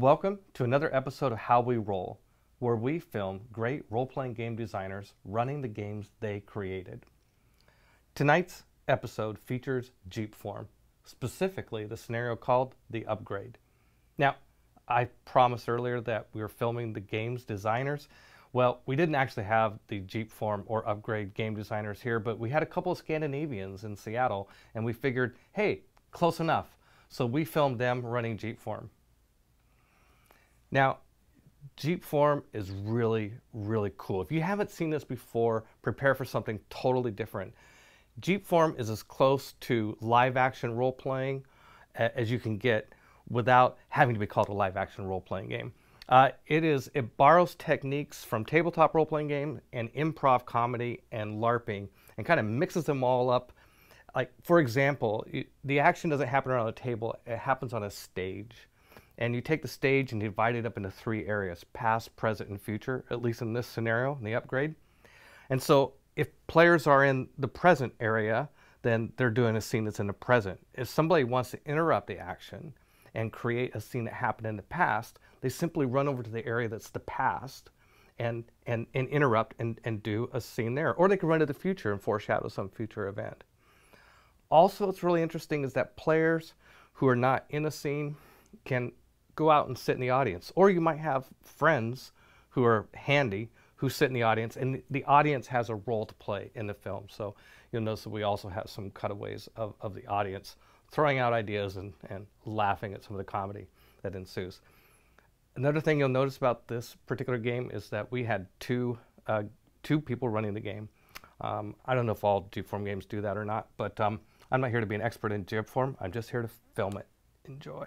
Welcome to another episode of How We Roll, where we film great role playing game designers running the games they created. Tonight's episode features Jeepform, specifically the scenario called The Upgrade. Now, I promised earlier that we were filming the games designers. Well, we didn't actually have the Jeepform or Upgrade game designers here, but we had a couple of Scandinavians in Seattle, and we figured, hey, close enough. So we filmed them running Jeepform. Now, Jeepform is really, really cool. If you haven't seen this before, prepare for something totally different. Jeepform is as close to live action role playing as you can get without having to be called a live action role playing game. Uh, it is it borrows techniques from tabletop role playing game and improv comedy and LARPing and kind of mixes them all up. Like for example, the action doesn't happen around a table; it happens on a stage. And you take the stage and divide it up into three areas: past, present, and future. At least in this scenario, in the upgrade. And so, if players are in the present area, then they're doing a scene that's in the present. If somebody wants to interrupt the action, and create a scene that happened in the past. They simply run over to the area that's the past and, and, and interrupt and, and do a scene there. Or they can run to the future and foreshadow some future event. Also, what's really interesting is that players who are not in a scene can go out and sit in the audience. Or you might have friends who are handy who sit in the audience, and the audience has a role to play in the film. So you'll notice that we also have some cutaways of, of the audience throwing out ideas and, and laughing at some of the comedy that ensues. Another thing you'll notice about this particular game is that we had two, uh, two people running the game. Um, I don't know if all Jeepform games do that or not, but um, I'm not here to be an expert in Jeepform. I'm just here to film it. Enjoy.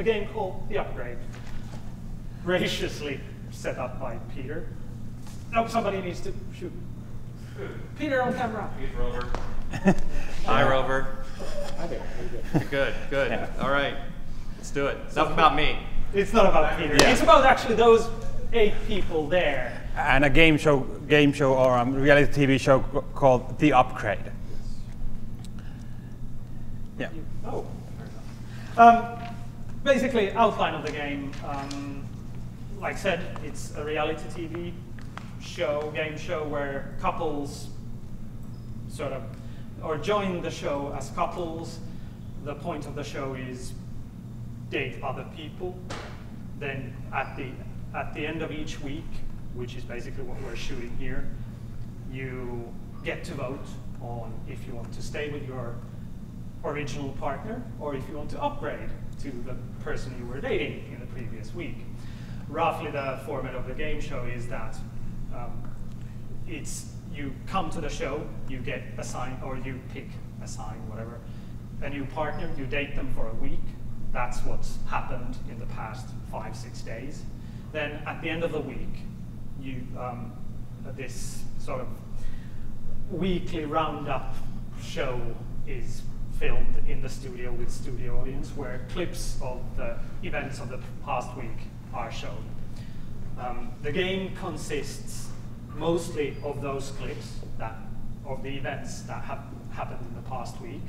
A game called The Upgrade, graciously set up by Peter. Oh, somebody needs to shoot. Peter on camera. He's Rover. Hi, Rover. Hi there. Good, good. Yeah. All right, let's do it. It's not about me. It's not about Peter. Yeah. It's about actually those eight people there and a game show, game show or a reality TV show called The Upgrade. Yeah. Oh. Um, basically, outline of the game. Um, like I said, it's a reality TV show, game show where couples sort of, or join the show as couples. The point of the show is date other people. Then at the at the end of each week, which is basically what we're shooting here, you get to vote on if you want to stay with your original partner or if you want to upgrade to the person you were dating in the previous week. Roughly the format of the game show is that um, it's you come to the show, you get assigned, or you pick, a sign, whatever, a new partner, you date them for a week. That's what's happened in the past five, six days. Then at the end of the week, you, um, this sort of weekly roundup show is filmed in the studio with studio audience where clips of the events of the past week are shown. Um, the game consists mostly of those clips that of the events that have happened in the past week.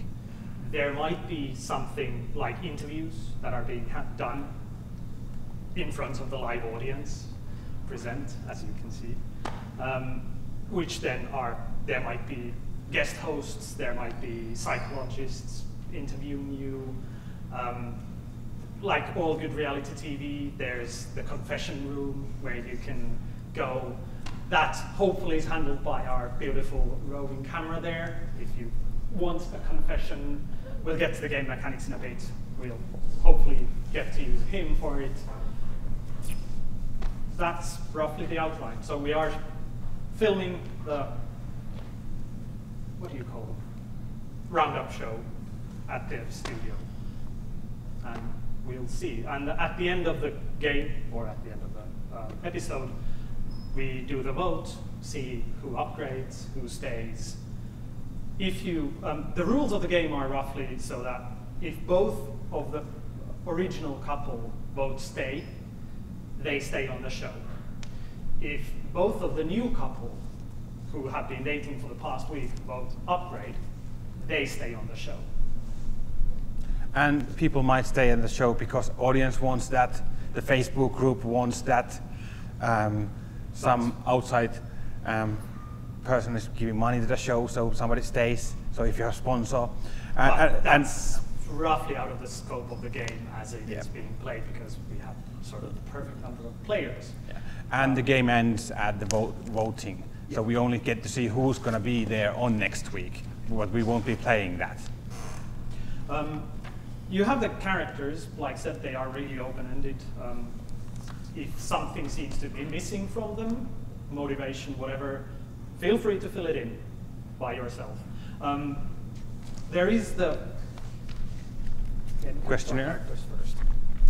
There might be something like interviews that are being done in front of the live audience, present, as you can see, um, which then are, there might be guest hosts, there might be psychologists interviewing you. Um, like all good reality TV, there's the confession room where you can go. That hopefully is handled by our beautiful roving camera there. If you want a confession, we'll get to the game mechanics in a bit. We'll hopefully get to use him for it. That's roughly the outline. So we are filming the, what do you call them? Roundup show at the studio. And we'll see. And at the end of the game, or at the end of the uh, episode, we do the vote, see who upgrades, who stays. If you, um, the rules of the game are roughly so that if both of the original couple vote stay, they stay on the show. If both of the new couple who have been dating for the past week vote upgrade, they stay on the show and people might stay in the show because audience wants that, the Facebook group wants that, um, some outside um, person is giving money to the show, so somebody stays. So if you're a sponsor, and, that's and roughly out of the scope of the game as it yeah. is being played because we have sort of the perfect number of players. Yeah. And the game ends at the vote, voting, yeah. so we only get to see who's going to be there on next week, but we won't be playing that. Um, you have the characters, like I said, they are really open-ended. Um, if something seems to be missing from them, motivation, whatever, feel free to fill it in by yourself. Um, there is the questionnaire first.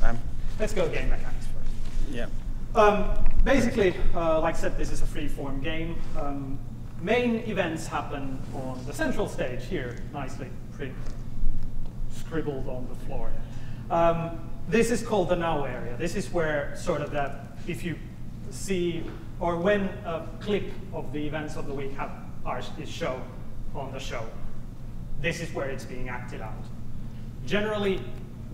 Um, Let's go game mechanics first. Yeah. Um, basically, uh, like I said, this is a free-form game. Um, main events happen on the central stage here, nicely scribbled on the floor. Um, this is called the now area. This is where sort of that, if you see, or when a clip of the events of the week have, are, is shown on the show, this is where it's being acted out. Generally,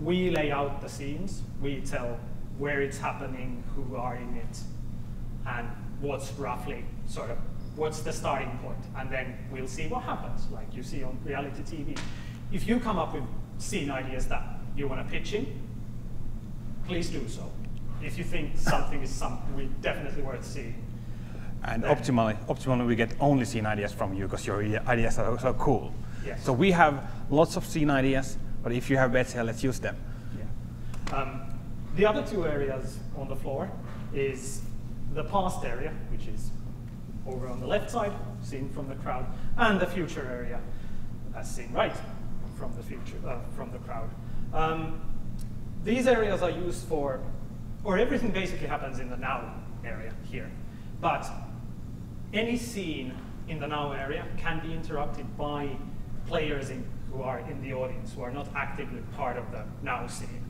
we lay out the scenes. We tell where it's happening, who are in it, and what's roughly sort of what's the starting point, and then we'll see what happens, like you see on reality TV. If you come up with scene ideas that you want to pitch in, please do so. If you think something is something definitely worth seeing. And optimally, optimally, we get only scene ideas from you because your ideas are so cool. Yes. So we have lots of scene ideas, but if you have better, let's use them. Yeah. Um, the other two areas on the floor is the past area, which is over on the left side, seen from the crowd, and the future area, as seen right from the future, uh, from the crowd. Um, these areas are used for, or everything basically happens in the now area here. But any scene in the now area can be interrupted by players in, who are in the audience, who are not actively part of the now scene.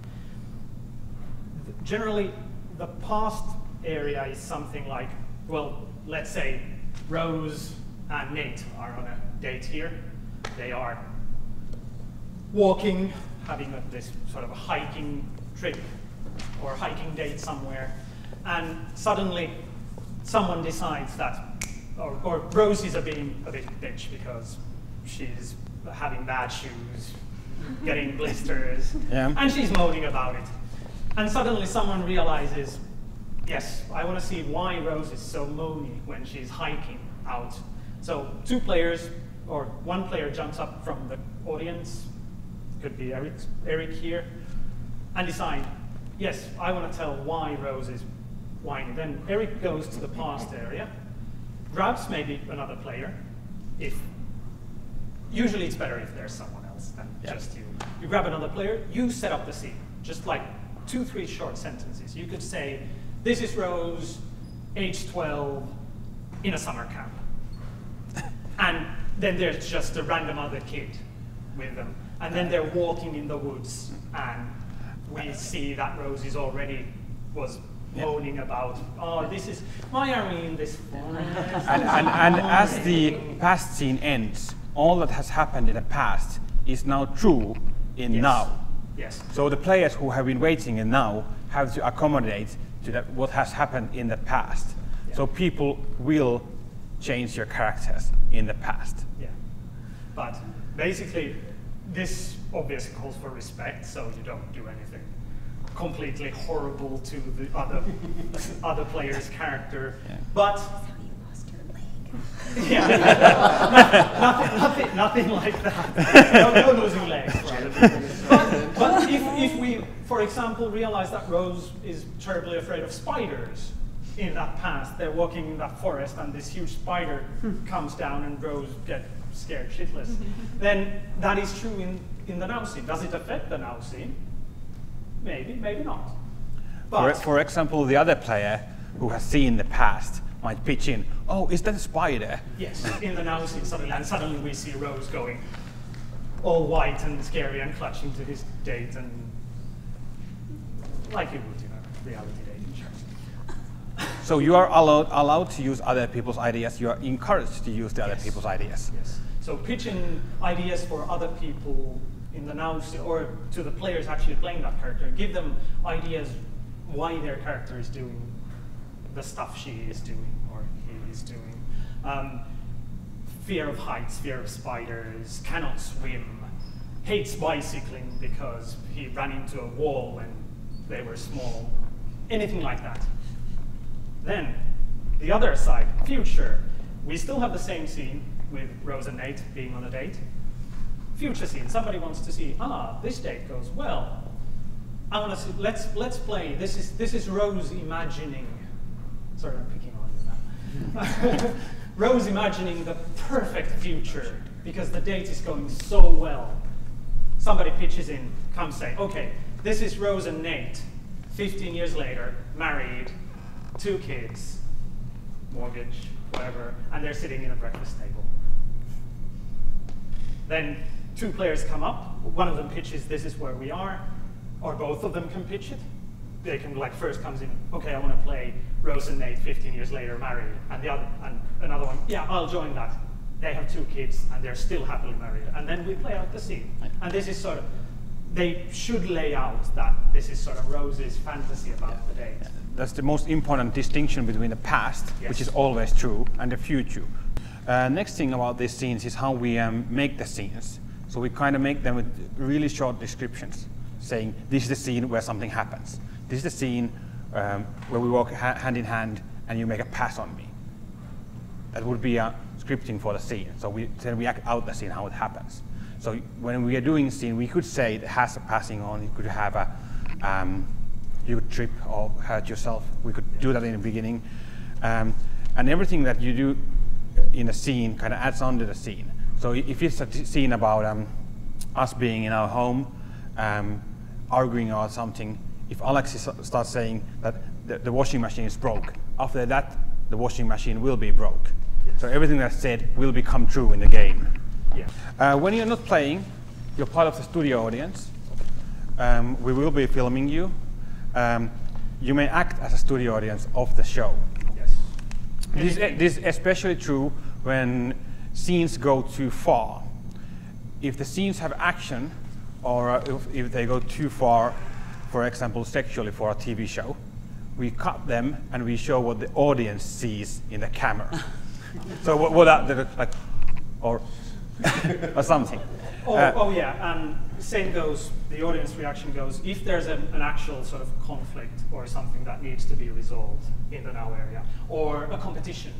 Generally, the past area is something like, well, let's say Rose and Nate are on a date here. They are walking, having a, this sort of a hiking trip or hiking date somewhere, and suddenly someone decides that, or, or Rosie's a being a bit bitch because she's having bad shoes, getting blisters, yeah. and she's moaning about it. And suddenly someone realizes, yes, I want to see why Rose is so moany when she's hiking out. So two players, or one player jumps up from the audience, could be Eric, Eric here, and decide, yes, I want to tell why Rose is whining. Then Eric goes to the past area, grabs maybe another player, if usually it's better if there's someone else than yeah. just you. You grab another player, you set up the scene, just like two, three short sentences. You could say, this is Rose, age 12, in a summer camp. and then there's just a random other kid with them. And then they're walking in the woods, and we see that Rose is already was moaning about, oh, this is, why are we in this forest? And, and, and as the past scene ends, all that has happened in the past is now true in Yes. now. Yes. So the players who have been waiting in now have to accommodate to that what has happened in the past. So people will change their characters in the past. Yeah. But basically, this obviously calls for respect, so you don't do anything completely horrible to the other other player's character. But you lost your leg. yeah, nothing, nothing, nothing like that. No, no losing legs. for other people. But, if, if we, for example, realize that Rose is terribly afraid of spiders in that past, they're walking in that forest and this huge spider hmm. comes down and Rose gets scared shitless, then that is true in, in the now scene. Does it affect the now scene? Maybe, maybe not. For, But for example, the other player who has seen the past might pitch in, oh, is that a spider? Yes, in the now scene suddenly, and suddenly we see Rose going all white and scary and clutching to his date and like you would in a reality dating show. So you are allowed, allowed to use other people's ideas. You are encouraged to use the other people's ideas. Yes. So pitching ideas for other people in the now or to the players actually playing that character, give them ideas why their character is doing the stuff she is doing or he is doing. Um, fear of heights, fear of spiders, cannot swim, hates bicycling because he ran into a wall when they were small, anything like that. Then, the other side, future. We still have the same scene with Rose and Nate being on a date. Future scene, somebody wants to see, ah, this date goes well. I want to see, let's, let's play, this is, this is Rose imagining. Sorry, I'm picking on you now. Rose imagining the perfect future because the date is going so well. Somebody pitches in, come say, okay, this is Rose and Nate, 15 years later, married, two kids, mortgage, whatever, and they're sitting in a breakfast table. Then two players come up, one of them pitches, this is where we are, or both of them can pitch it. They can, like, first comes in, okay, I want to play Rose and Nate 15 years later married, and the other, and another one, yeah, I'll join that. They have two kids, and they're still happily married, and then we play out the scene. And this is sort of, they should lay out that this is sort of Rose's fantasy about the date. That's the most important distinction between the past, which is always true, and the future. Uh, next thing about these scenes is how we um, make the scenes. So we kind of make them with really short descriptions, saying this is the scene where something happens. This is the scene um, where we walk ha- hand in hand and you make a pass on me. That would be a scripting for the scene. So we then we act out the scene how it happens. So when we are doing scene, we could say it has a passing on. You could have a um, you could trip or hurt yourself. We could do that in the beginning, um, and everything that you do in a scene kind of adds on to the scene. So if it's a scene about um, us being in our home, um, arguing or something, if Alex is- starts saying that the, the washing machine is broke, after that the washing machine will be broke. So everything that's said will become true in the game. Yeah. Uh, when you're not playing, you're part of the studio audience. Um, we will be filming you. Um, you may act as a studio audience of the show. Yes. This, this is especially true when scenes go too far. If the scenes have action, or uh, if, if they go too far, for example, sexually for a TV show, we cut them and we show what the audience sees in the camera. so what, what are like, or, or something. Oh, Uh, oh yeah, and same goes, the audience reaction goes, if there's an, an actual sort of conflict or something that needs to be resolved in the now area, or a competition,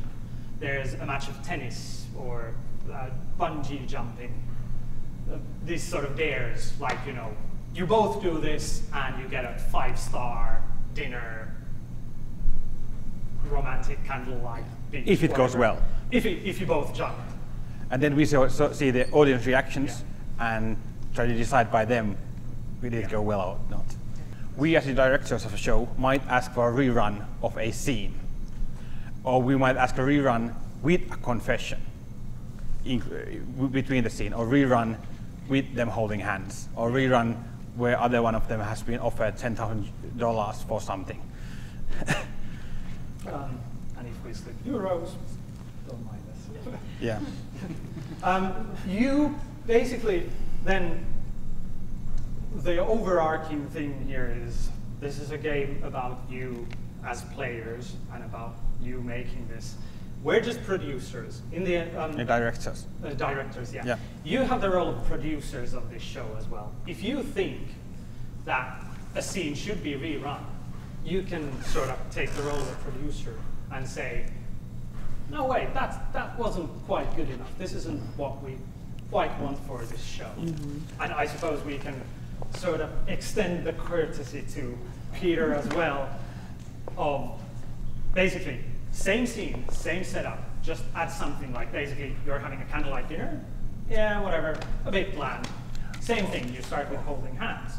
there's a match of tennis or uh, bungee jumping, uh, these sort of dares, like, you know, you both do this and you get a five-star dinner, romantic candlelight beach, If it goes well. If, it, if you both jump. And then we so, so see the audience reactions and try to decide by them did it go well or not. We as the directors of a show might ask for a rerun of a scene. Or we might ask a rerun with a confession in, between the scene, or rerun with them holding hands, or rerun where other one of them has been offered $10,000 for something. Um, and if we slip euros, don't mind us. Yeah. Um, you basically then the overarching thing here is this is a game about you as players and about you making this. We're just producers in the um, The directors. uh, directors. Yeah. Yeah. You have the role of producers of this show as well. If you think that a scene should be rerun, you can sort of take the role of producer and say, no, wait, that's, that wasn't quite good enough. This isn't what we quite want for this show. And I suppose we can sort of extend the courtesy to Peter as well of basically same scene, same setup, just add something like basically you're having a candlelight dinner, yeah, whatever, a bit bland. Same thing, you start with holding hands.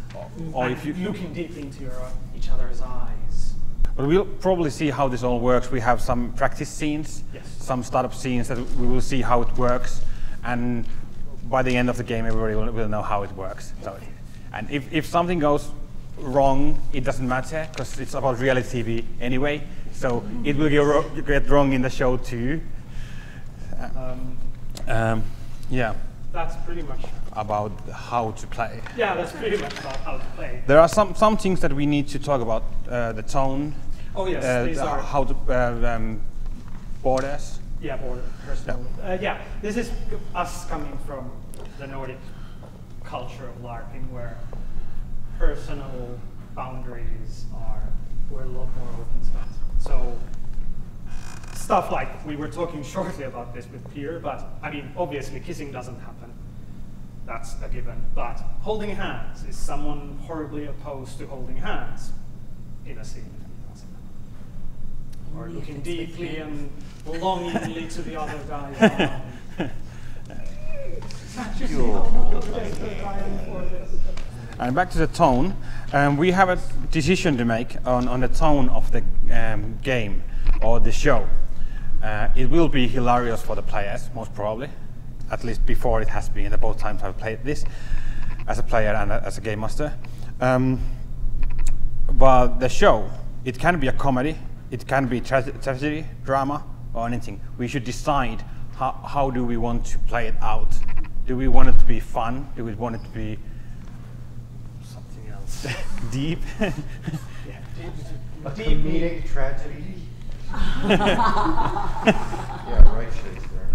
Or if you- looking deeply into your, each other's eyes. But we'll probably see how this all works. We have some practice scenes, Yes. some startup scenes that we will see how it works, and by the end of the game, everybody will, will know how it works. So, and if, if something goes wrong, it doesn't matter because it's about reality TV anyway. So it will get, ro- get wrong in the show too. Um, Um, yeah, that's pretty much, about how to play. yeah, that's pretty much about how to play. There are some, some things that we need to talk about. Uh, the tone, Oh yes, uh, these are how to uh, um, borders. Yeah, border personal. Uh, yeah, this is us coming from the Nordic culture of LARPing, where personal boundaries are we're a lot more open space. So stuff like we were talking shortly about this with Pierre, but I mean, obviously, kissing doesn't happen. That's a given. But holding hands is someone horribly opposed to holding hands in a scene. Or looking deeply and longingly to the other guy's um, And back to the tone, um, we have a decision to make on, on the tone of the um, game or the show. Uh, it will be hilarious for the players, most probably, at least before it has been. The both times I've played this as a player and a- as a game master. Um, but the show, it can be a comedy, it can be tra- tragedy, drama, or anything. We should decide how, how do we want to play it out. Do we want it to be fun? Do we want it to be Something else. deep? Yeah. A Deep- comedic tragedy? Yeah, right, Shakespeare.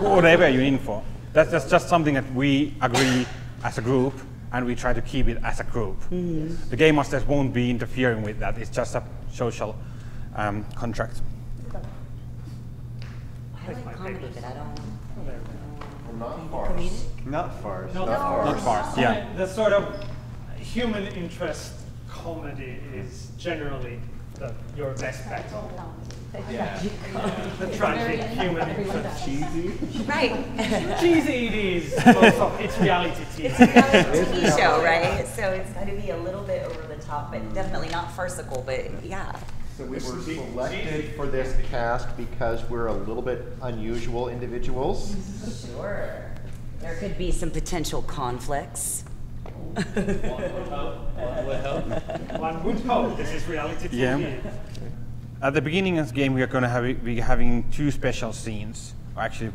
Whatever you're in for. That's, that's just something that we agree as a group and we try to keep it as a group. The game masters won't be interfering with that. It's just a social um, contract. I like comedy, papers. but I don't. Not farce. Not farce. No, Not farce. Not farce, yeah. The sort of human interest comedy is generally the, your best bet. The tragic human interest. Cheesy? Right. Cheesy it is, it's reality TV. It's a reality TV show, right? So it's got to be a little bit over the top, but definitely not farcical, but yeah. So we were selected for this cast because we're a little bit unusual individuals. Sure. There could be some potential conflicts. One would hope this is reality TV. Yeah. At the beginning of the game, we are going to have, be having two special scenes, or actually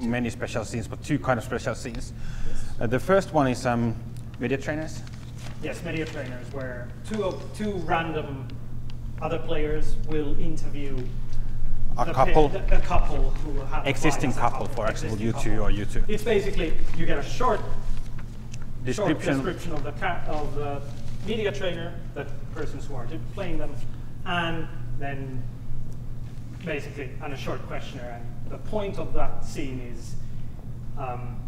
many special scenes, but two kind of special scenes. Uh, the first one is um, media trainers. Yes, media trainers where two of, two random other players will interview A couple. the- a couple who have Existing a couple, for example, you two or you two. It's basically you get a short Description. short description of the of the media trainer, the persons who are playing them, and then basically and a short questionnaire. And the point of that scene is um,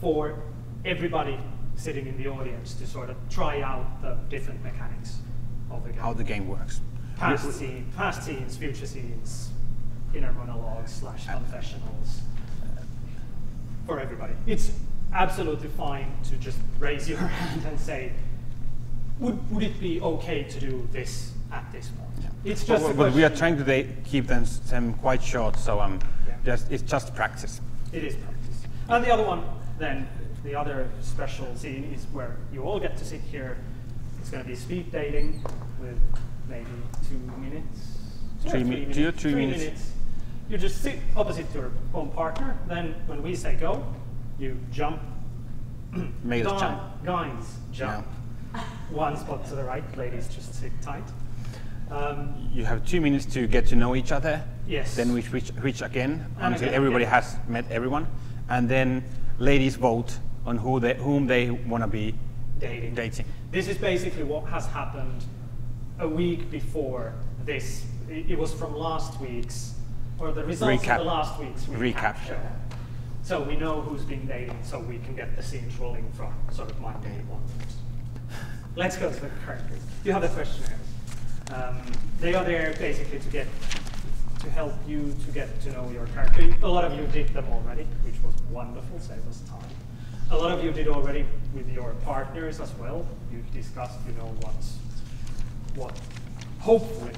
for everybody sitting in the audience to sort of try out the different mechanics of the game. How the game works. past scene, past scenes, future scenes, inner monologues slash confessionals for everybody. It's absolutely fine to just raise your hand and say, would, would it be okay to do this at this point? It's just But, we are trying to keep them, them quite short, so um, Yeah. just, it's just practice. It is practice. And the other one, then, the other special scene is where you all get to sit here. It's going to be speed dating with maybe two minutes. two Three mi- two or three minutes. You just sit opposite your own partner. Then when we say go, you jump. Make us Guy- jump. Guys jump. One spot to the right. Ladies just sit tight. Um, You have two minutes to get to know each other. Yes. Then we switch, switch again And until again, everybody yeah. has met everyone, and then ladies vote on who they, whom they want to be dating. dating. This is basically what has happened a week before this. It, it was from last week's, or the results Recap. of the last week's recap, Recap. show. So we know who's been dating, so we can get the scenes rolling from sort of Monday onwards. Let's go to the characters. You have the questionnaires. Um, they are there basically to get to help you to get to know your character. A lot of you did them already, which was wonderful, save us time. A lot of you did already with your partners as well. You've discussed, you know, what's what. Hopefully,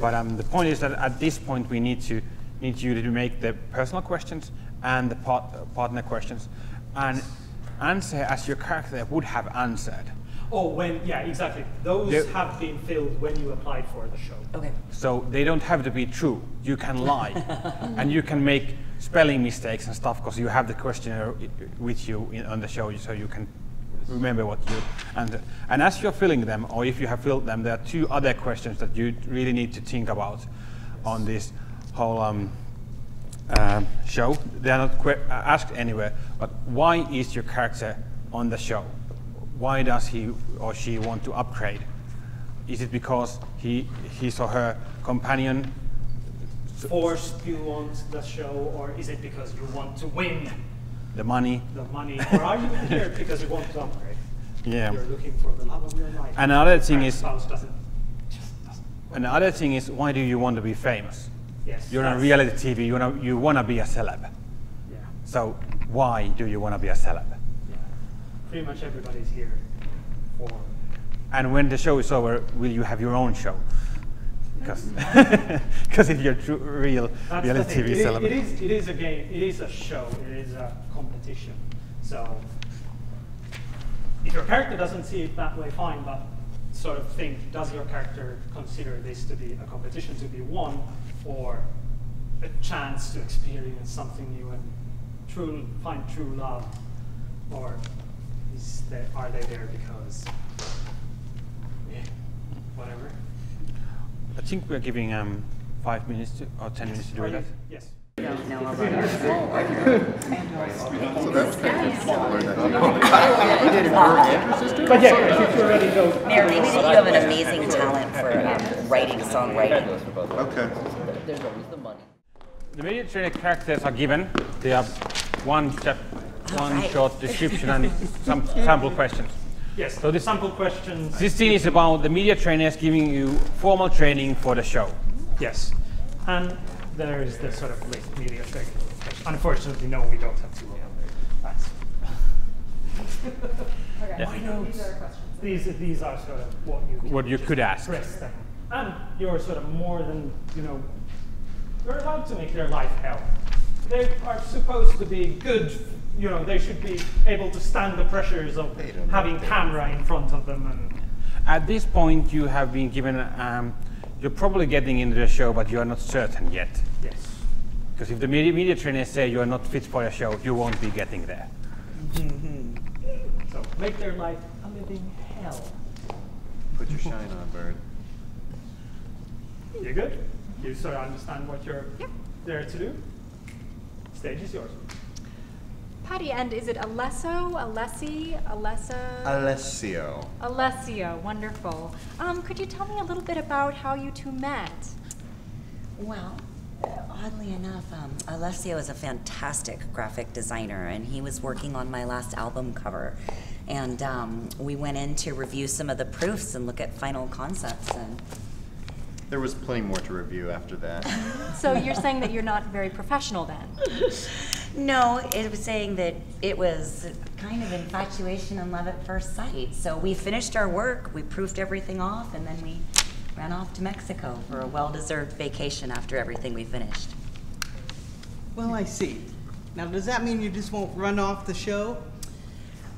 But um, the point is that at this point we need to need you to make the personal questions and the part, uh, partner questions, and answer as your character would have answered. oh, when yeah, exactly. Those There- have been filled when you applied for the show. Okay. So they don't have to be true. You can lie, and you can make spelling mistakes and stuff because you have the questionnaire with you in, on the show, so you can remember what you and and as you're filling them, or if you have filled them, there are two other questions that you really need to think about on this whole um, um, show. They are not uh, asked anywhere, but why is your character on the show? Why does he or she want to upgrade? Is it because he, his or her companion? Forced you on the show, or is it because you want to win the money? the money, or are you here because you want to upgrade? Yeah. You're looking for the love of your life. Another thing is- doesn't, just doesn't. Another thing is, why do you want to be famous? Yes. You're on reality TV. You wanna, you want to be a celeb. Yeah. So why do you want to be a celeb? Yeah. Pretty much everybody's here for. And when the show is over, will you have your own show? Because if you're true, real That's reality. TV It is, celeb. it is. It is a game. It is a show. It is a competition. So if your character doesn't see it that way, fine. But sort of think: Does your character consider this to be a competition to be won, or a chance to experience something new and true find true love, or is they, are they there because yeah, whatever? I think we're giving um, five minutes to, or ten minutes to do Are you- that. Yes. But yeah, if you're ready to go. Mayor, maybe that you have an amazing talent for um, writing, songwriting. Okay. There's always The money. media trainer characters are given. They have one chap, one Alright. short description and some sample questions. Yes, So this- sample questions. This scene is about the media trainers giving you formal training for the show. Yes. And there is this sort of late media training. Unfortunately, no, we don't have two of them. That's. My notes. These, these are sort of what you What you could ask. Them. And you're sort of more than, you know, you're allowed to make their life hell. They are supposed to be good, you know, they should be able to stand the pressures of having camera in front of them and At this point, you have been given. Um, you're probably getting into the show, but you are not certain yet. yes. Because if the media, media trainers say you are not fit for the show, you won't be getting there. So make their life a living hell. Put your shine on, Bird. You good? You sort of understand what you're there to do? Stage is yours. Patty, and is it Alesso, Alessi, Alessa? Alessio. Alessio, wonderful. Um, could you tell me a little bit about how you two met? Well, uh, oddly enough, um, Alessio is a fantastic graphic designer, and he was working on my last album cover. And um, we went in to review some of the proofs and look at final concepts. And There was plenty more to review after that. So you're saying that you're not very professional then? no, it was saying that it was kind of infatuation and love at first sight. So we finished our work, we proofed everything off, and then we ran off to Mexico for a well-deserved vacation after everything we finished. Well, I see. Now, does that mean you just won't run off the show?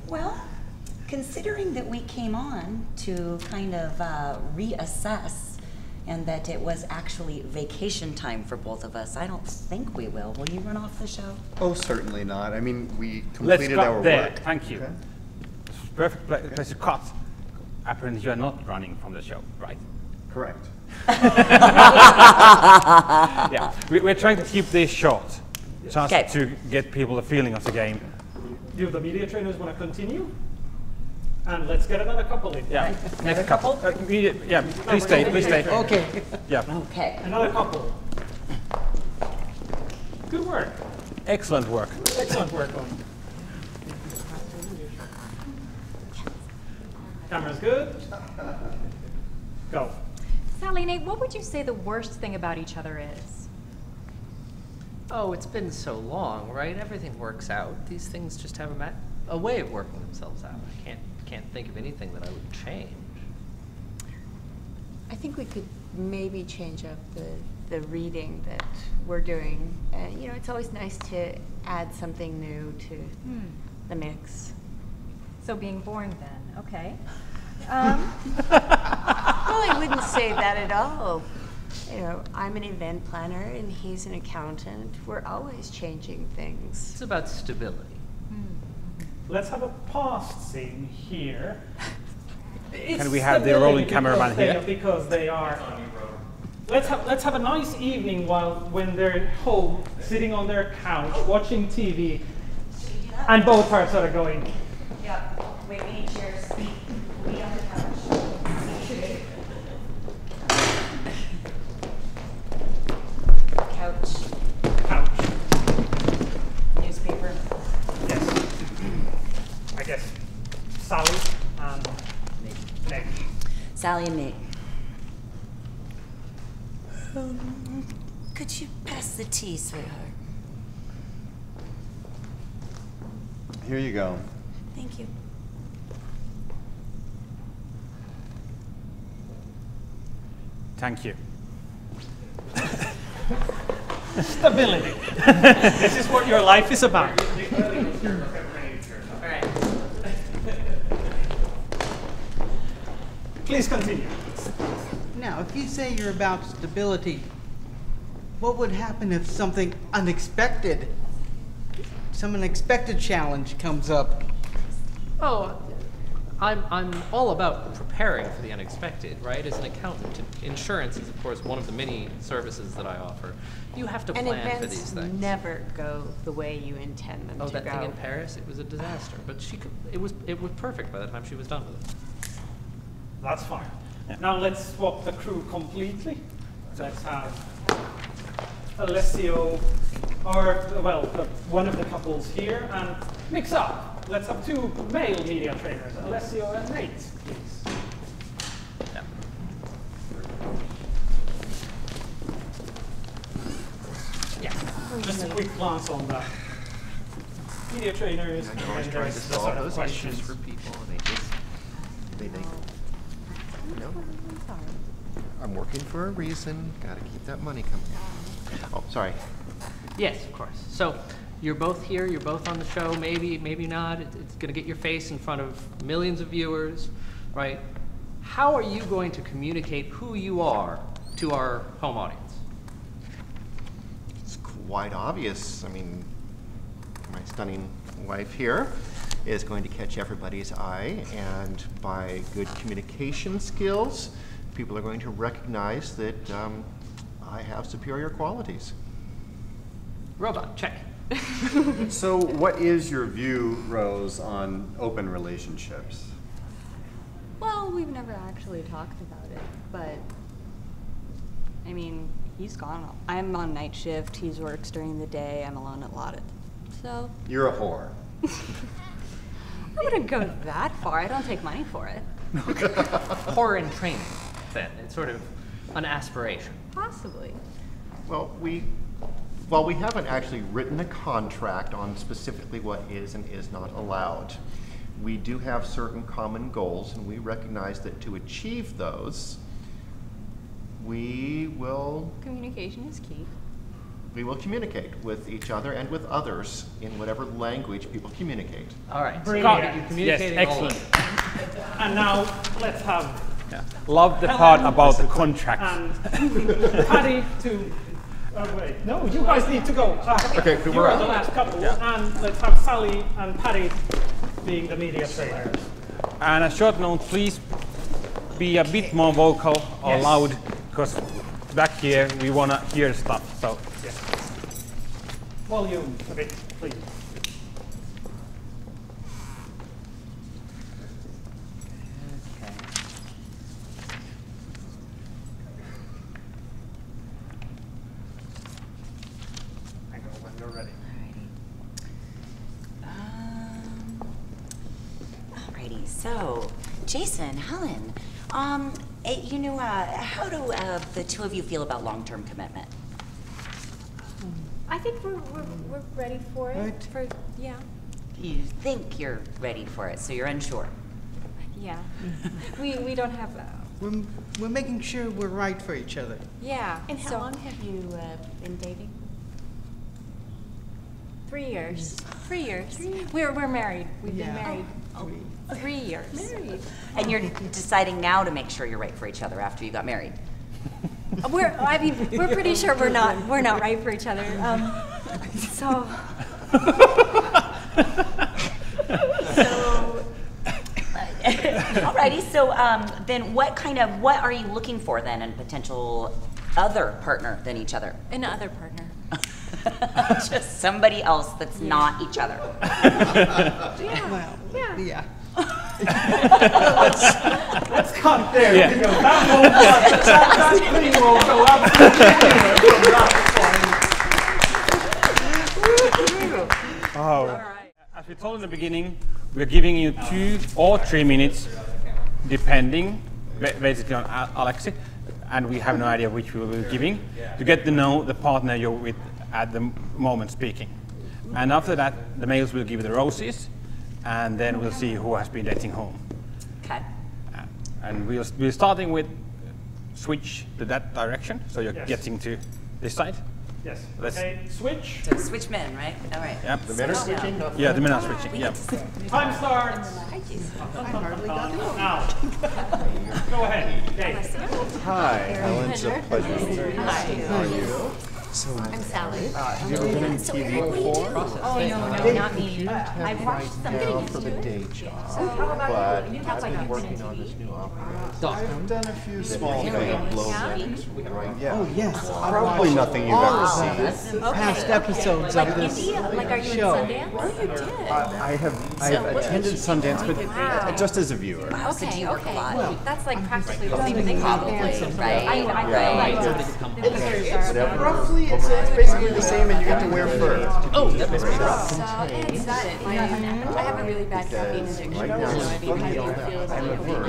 Well, considering that we came on to kind of uh, reassess and that it was actually vacation time for both of us, I don't think we will. Will you run off the show? Oh, certainly not. I mean, we Let's completed cut our there. work. Thank you. Perfect pla- place to cut. Apparently, you are not running from the show, right? Correct. yeah, we, we're trying to keep this short, just Okay. to get people a feeling of the game. Do the media trainers want to continue? And let's get another couple in. Yeah, next couple. Uh, media- yeah, please stay, please stay. Okay. Yeah, Okay. Another couple. Good work. excellent work. Excellent work. Camera's good. Go. Sally, Nate, what would you say the worst thing about each other is? Oh, it's been so long, right? Everything works out. These things just have a, ma- a way of working themselves out. I can't can't think of anything that I would change. I think we could maybe change up the, the reading that we're doing. Uh, you know, it's always nice to add something new to the mix. So being boring then, okay. Um, Well, I wouldn't say that at all. You know, I'm an event planner and he's an accountant. We're always changing things. It's about stability. Let's have a past scene here. Can we have the rolling cameraman because they- here? Because they are. Let's have let's have a nice evening while when they're home, sitting on their couch, watching TV, and both parts are sort of going. Yeah. Wait, we need chairs. We on the couch. Couch. Couch. Newspaper. Yes. I guess Sally and Nick. Sally and Nate. Um, could you pass the tea, sweetheart? Here you go. Thank you. Thank you. Stability. this is what your life is about. Please continue. Now, if you say you're about stability, what would happen if something unexpected, some unexpected challenge comes up? Oh, I'm I'm all about preparing for the unexpected, right? As an accountant, insurance is of course one of the many services that I offer. You have to And plan for events these things. never go the way you intend them Oh, to that thing in Paris, it was a disaster. But she could, it was it was perfect by the time she was done with it. That's fine. Now let's swap the crew completely. Let's have Alessio, or, well, the- one of the couples here, and mix up. Let's have two male media trainers, Alessio and Nate, please. Yeah, just a quick glance on the media trainers, and always then try to there's the solve of those questions. issues for people, they just, they think, no, I'm working for a reason, gotta keep that money coming. Oh, sorry. Yes, of course. So you're both here. You're both on the show. Maybe, maybe not. It's going to get your face in front of millions of viewers, right? How are you going to communicate who you are to our home audience? It's quite obvious. I mean, my stunning wife here is going to catch everybody's eye, and by good communication skills, people are going to recognize that um, I have superior qualities. Robot, check. So, what is your view, Rose, on open relationships? Well, we've never actually talked about it, but I mean, he's gone. I'm on night shift. He works during the day. I'm alone at Lottie. So You're a whore. I wouldn't go that far. I don't take money for it. Horror in training, then. It's sort of an aspiration. Possibly. Well, we, while we haven't actually written a contract on specifically what is and is not allowed, we do have certain common goals, and we recognize that to achieve those, we will, Communication is key. We will communicate with each other and with others in whatever language people communicate. All right. So Brilliant. you're communicating Yes, excellent. that. And now let's have Yeah. Love the Helen part about the contract. and Paddy to. Oh wait, no, you guys need to go. Ah, Okay, you we're are up. the last couple, yeah. and let's have Sally and Paddy being the media players. And a short note, please be a bit more vocal or Yes. loud, because back here we want to hear stuff. So Volume a bit, please. Okay. I know when you're ready. Um, Alrighty, so Jason, Helen, um, eh, you know, uh, how do uh, the two of you feel about long-term commitment? I think we're, we're, we're ready for it. Right. For, yeah. You think you're ready for it, so you're unsure. Yeah. we, we don't have, uh, We're, we're making sure we're right for each other. yeah. And how so- long have you uh, been dating? Three years. Three years. We're, we're married. We've Yeah. been married three years. Married. And you're deciding now to make sure you're right for each other after you got married. We're, I mean, we're pretty sure we're not, we're not right for each other. Um, so. so. Alrighty, so um, then what kind of, what are you looking for then in a potential other partner than each other? Another partner. Just somebody else that's not each other. Well, Yeah. yeah. Let's cut there. because That won't. That, that thing will go absolutely Oh. As we told in the beginning, we're giving you two or three minutes, depending basically on Al- Alexi, and we have no idea which we will be giving, to get to know the partner you're with at the moment speaking. And after that, the males will give the roses, and then we'll see who has been dating home. Okay. Uh, And we'll, we're starting with switch to that direction, so you're Yes. getting to this side. Yes. Let's- Okay, switch. So switch men, right? All right. Yep. The men are switching? Yeah, the men are switching, yeah. Time starts. Now. Go ahead, Dave. Hi, Helen. It's a pleasure. How are you? So, I'm Sally. uh, have you ever been in TV before? Oh, no, no, not me. I've watched some Now videos for the to it. day job, So how about but you? I've That's like been a working on this new opera. I've done a few small is gonna things. blow Yeah? right Yeah. Oh, yes. I've Probably nothing you've ever seen. the Past episodes Like of this India? Like are you in show. Sundance? Oh, you did. I I have I have attended Sundance, but uh, just as a viewer. Wow, so do you work a lot? okay. That's like practically the same thing. Probably, right, I, I feel right. like the visitors are. Roughly, it's, it's basically the same, and you get to wear fur. Oh, that must be rough. So it's that. I have a really bad caffeine addiction. Right now, so I'd be happy to feel I'm a like bird.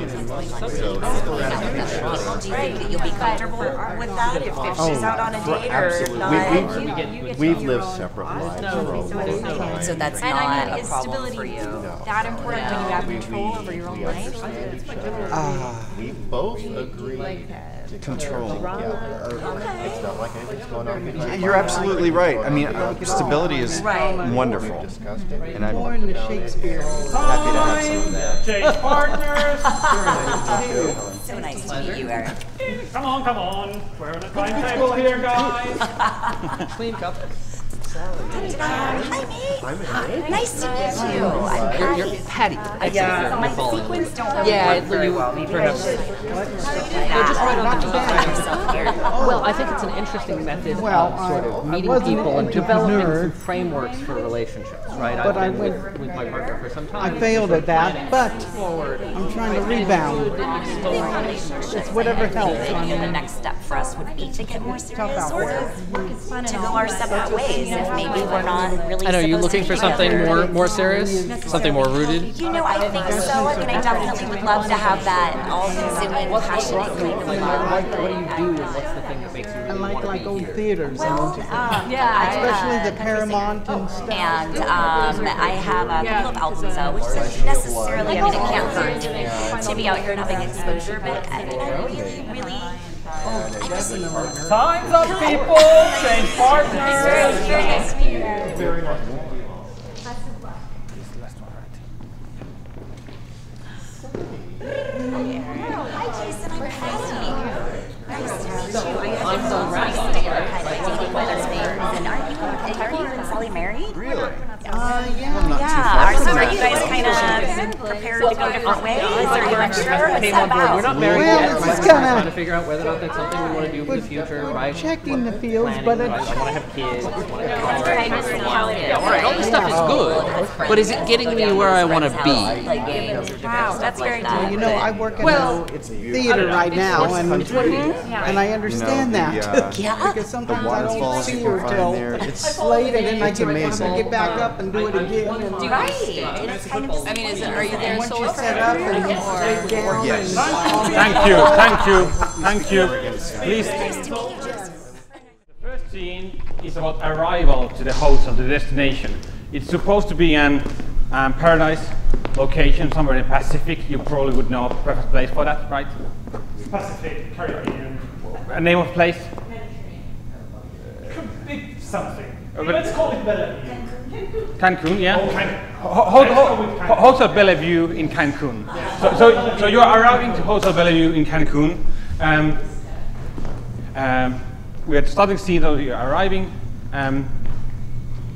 Do you think that you'll be comfortable with that if, if she's out on a date or not? We- We've, we've lived separate lives for a long time. So that's not a problem for you. that important when you have control over your own life? understand each other. Ah. We both agree to Control. together. It's not like anything's going on behind. You're absolutely right. I mean, uh, stability is Right. wonderful, We've discussed it. and I'm More in the Shakespeare. happy to have some of that. Change partners. So nice to meet you, Eric. Come on, come on. We're on a timetable here, guys. Clean cup. Hi, Nate. Nice to meet you. I'm You're, you're Patty. Patty. Yeah, my sequins don't really Yeah, work very well. Maybe I perhaps- should. No, just right on the myself here. Well, I think it's an interesting method Well, of sort of meeting wasn't an people and developing some frameworks for relationships, right? but I've been with, went- with my partner for some time. I failed at that, but forward. I'm trying to rebound. It's whatever helps. I Maybe the next step for us would be to get more serious out or there. to, to go our separate ways if maybe we're not really I know you're looking for something together. more more serious, something more rooted. You know, I think so. I I definitely would love to have that all-consuming, passionate kind of What, love. what do you do, and what's the thing that makes you I like like old here? theaters. I Well, want to- um, Yeah, Especially uh, the Paramount and stuff. and um, I have a couple of albums out, which isn't necessarily, I mean, it can't hurt to be out here and having exposure, but I mean, I really, really Time's up, people. Change partners. Very nice. Hi, Jason. I'm Patty. Nice to meet you. I'm so right. And are you and Sally married? Really? Uh, Well, yeah. Are, so are you guys kind of prepared to go different ways? Are you unsure? What's that on. We're not married Well, yet. We're just just kinda- trying to figure out whether or not that's something we want to do for the future, right? checking the fields, Planning, but right? I want to have kids. I wanna have right. I just know how it is. Yeah, all right, all this stuff is good, but is it getting me where I want to be? Like games or different stuff like that. You know, I work in Well, a theater right now, and, Yeah. and I understand the, that. uh, Yeah. Because sometimes I don't see can her find till it's- late, and then I get. I get back up and do it again. and- Right. It's kind of I mean, is it, are you there And once you solo set up and you or? take down Yes. and. Thank you, thank you, thank you. Please. nice to meet you, The first scene is about arrival to the hotel, the destination. It's supposed to be an um, paradise location somewhere in the Pacific. You probably would know a perfect place for that, right? Pacific, Caribbean. A name of place? Could be something. But- Let's call it Bellevue. Cancun, yeah. Oh, Cancun. Ho- ho- Let's ho- Cancun. Hotel Bellevue in Cancun. So, so, so you are arriving to Hotel Bellevue in Cancun. Um, um, we are starting scene, so you're arriving, um,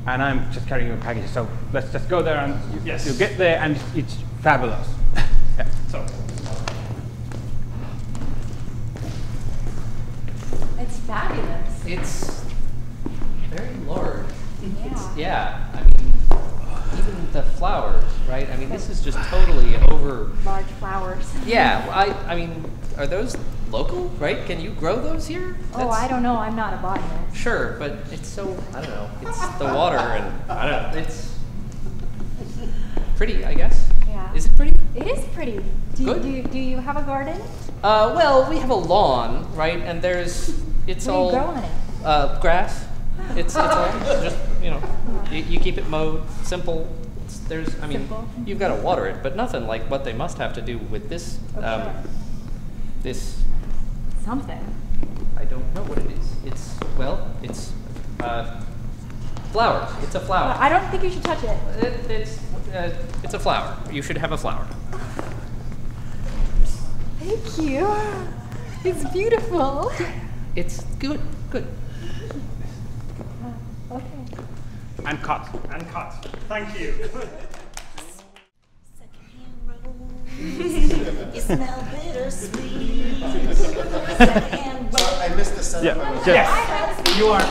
and I'm just carrying your package. So let's just go there and you, Yes. you get there, and it's fabulous. yeah. So, It's fabulous. It's very large. It's, Yeah. yeah, I mean, even the flowers, right? I mean, this is just totally over. Large flowers. Yeah, I, I mean, are those local, right? Can you grow those here? Oh, I don't know. I'm not a botanist. Sure, but it's so, I don't know, it's the water and, I don't know, it's pretty, I guess. Yeah. Is it pretty? It is pretty. Do you, Good. do you, do you have a garden? Uh, well, we have a lawn, right? And there's, it's What do you all. grow on it? Uh, grass. It's, it's all just, you know, you, you keep it mowed, simple. It's, there's, I mean, Simple. you've got to water it, but nothing like what they must have to do with this, Oh, um, this, Something. I don't know what it is. It's, well, it's, uh, flowers. It's a flower. I don't think you should touch it. It, it's, uh, it's a flower. You should have a flower. Thank you. It's beautiful. It's good, good. Okay. And cut. and cut. Thank you. You smell bittersweet. I missed the setup. Yeah. I Yes, you are.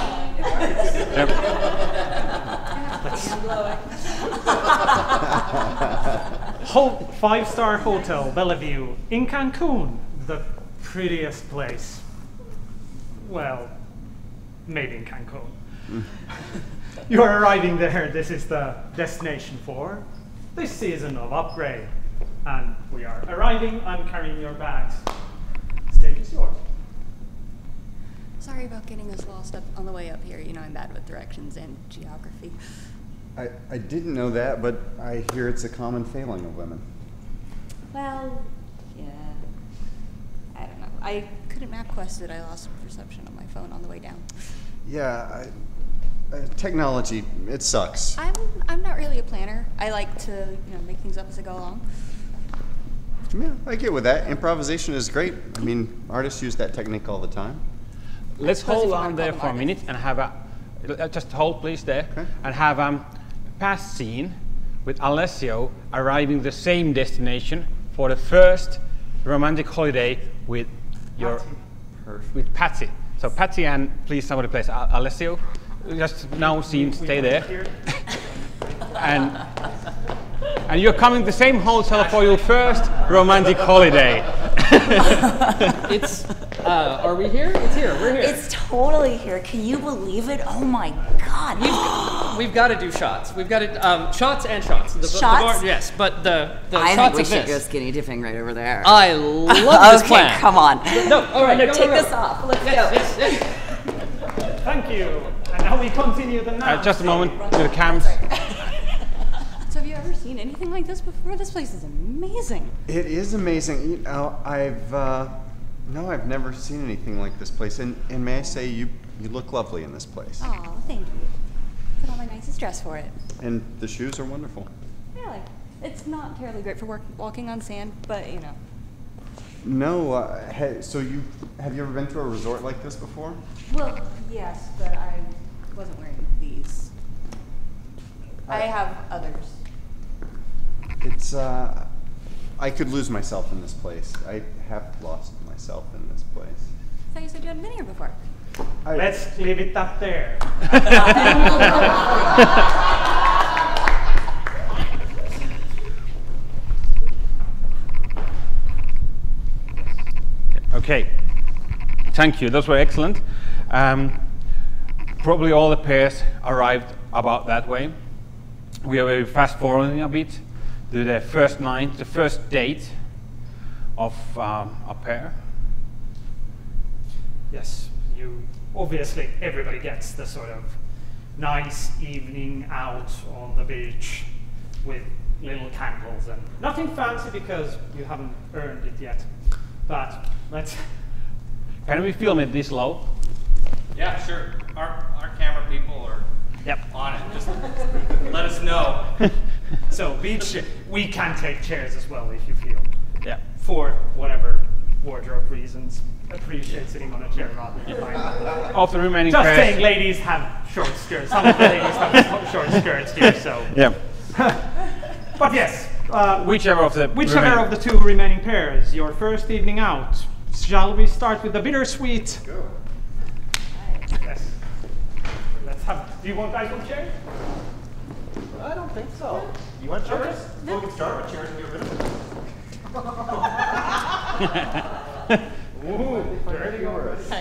Ho- five-star hotel Bellevue in Cancun, the prettiest place. Well, maybe in Cancun. you are arriving there. This is the destination for this season of upgrade, and we are arriving. I'm carrying your bags. Stage is yours. Sorry about getting us lost up on the way up here. You know, I'm bad with directions and geography. I, I didn't know that, but I hear it's a common failing of women. Well, yeah. I don't know. I couldn't map quest it. I lost reception on my phone on the way down. Yeah, I, uh, technology, it sucks. I'm I'm not really a planner. I like to you know make things up as I go along. Yeah, I get with that. Improvisation is great. I mean, artists use that technique all the time. Let's hold on there call for a minute and have a uh, just hold please there Okay. and have um past scene with Alessio arriving the same destination for the first romantic holiday with your with Patsy. So Patsy and please somebody please Alessio. Just now scene stay there. and and you're coming to the same hotel for your first romantic holiday. It's, uh, are we here? It's here. We're here. It's totally here. Can you believe it? Oh my god. We've got to do shots. We've got to um, shots and shots. The, the Shots? bar- yes, but the the I shots think we should this. go skinny dipping right over there. I love this okay, plan. come on. No, all right, No, go, take go, go. this off. Let's Yes, go. yes, yes. Thank you. And now we continue the Uh, just a moment with the cams. So have you ever seen anything like this before? This place is amazing. It is amazing. You know, I've uh, No, I've never seen anything like this place. And, and may I say, you, you look lovely in this place. Oh, thank you. Put on my nicest dress for it. And the shoes are wonderful. Really? It's not terribly great for work, walking on sand, but you know. No, uh, hey, so you have you ever been to a resort like this before? Well, yes, but I wasn't wearing these. I have others. It's uh, I could lose myself in this place. I have lost myself in this place. I thought you said you hadn't been here before. I, Let's leave it up there. Okay, thank you. Those were excellent. Um, probably all the pairs arrived about that way. We are fast forwarding a bit to the first night, the first date of um, a pair. Yes, you obviously everybody gets the sort of nice evening out on the beach with little candles and nothing fancy because you haven't earned it yet. But let's Can we film it this low? Yeah, sure. Our, our camera people are Yep. on it. Just let us know. so beach we can take chairs as well if you feel. Yeah. For whatever wardrobe reasons. Appreciate sitting on a chair rather than lying. Of the remaining Just pairs. saying ladies have short skirts. Some of the ladies have short skirts here, so Yeah. But yes, uh, Whichever of the whichever remaining- of the two remaining pairs, your first evening out. Shall we start with the bittersweet? Go. Yes. Let's have. Do you want guys on chairs? I don't think so. You want chairs? Well, we can start with chairs and get rid of them. Ooh, Very yours.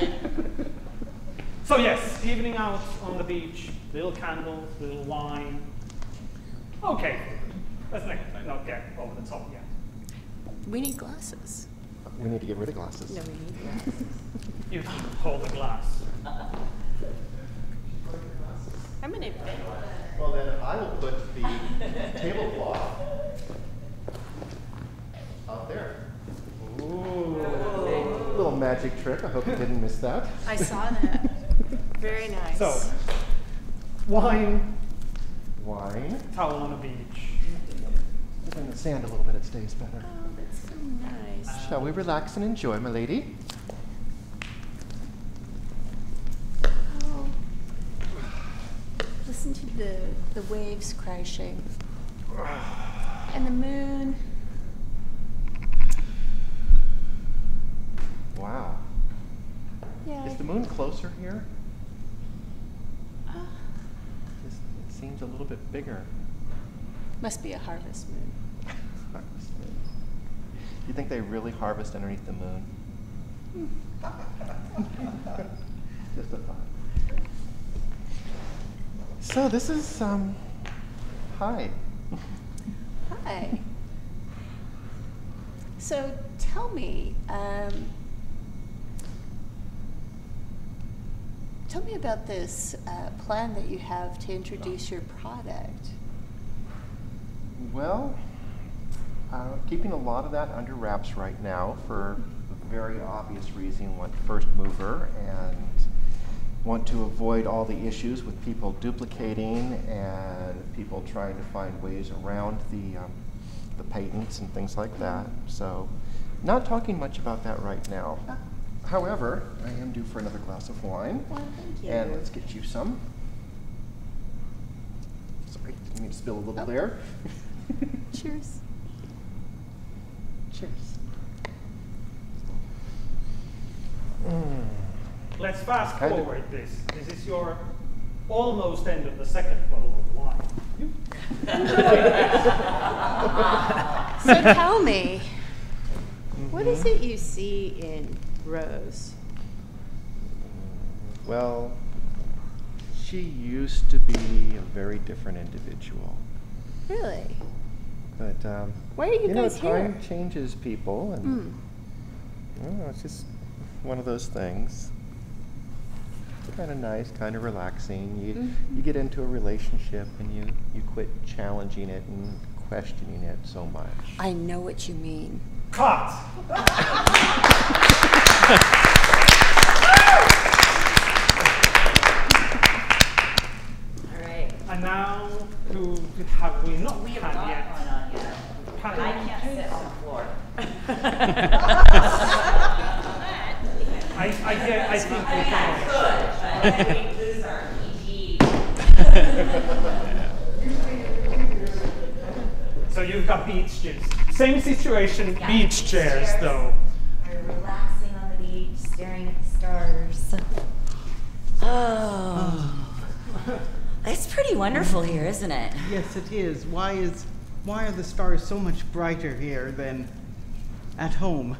So yes, evening out on the beach, little candles, little wine. Okay, let's not, not get over the top yet. We need glasses. We need to get rid of glasses. No, we need glasses. You hold the glass. I'm gonna. Well, then I will put the tablecloth out there. Ooh. Little magic trick. I hope you didn't miss that. I saw that. Very nice. So, wine, Wine. towel on the beach. In the sand a little bit, it stays better. Oh, that's so nice. Shall we relax and enjoy, my lady? Oh. Listen to the, the waves crashing. And the moon. Wow. Yeah. Is the moon closer here? Uh, This- It seems a little bit bigger. must be a harvest moon. Harvest moon. Do you think they really harvest underneath the moon? Just a thought. So this is um. Hi. Hi. So tell me, um, tell me about this uh, plan that you have to introduce your product. Well, uh, keeping a lot of that under wraps right now for a very obvious reason. Want first mover and want to avoid all the issues with people duplicating and people trying to find ways around the um, the patents and things like that. So, not talking much about that right now. However, I am due for another glass of wine, Well, thank you. and let's get you some. Sorry, didn't mean to spill a little there. Cheers. Cheers. Let's fast Kind of- forward this. This is your almost end of the second bottle of wine. So tell me, what is it you see in Rose? Well, she used to be a very different individual. Really? But, um, Why are you know, guys time here? changes people, and. I don't know, it's just one of those things. Kind of nice, kind of relaxing. You, Mhm. you get into a relationship and you, you quit challenging it and questioning it so much. I know what you mean. cut. All right. And now, who have we not We have had not yet? gone on yet. Patty I and can't sit on the floor. I, I, get, I think we can. So you've got beach chairs. Same situation, Yeah, beach beach chairs chairs. though. We're relaxing on the beach, staring at the stars. Oh. It's pretty wonderful here, isn't it? Yes, it is. Why is why are the stars so much brighter here than at home?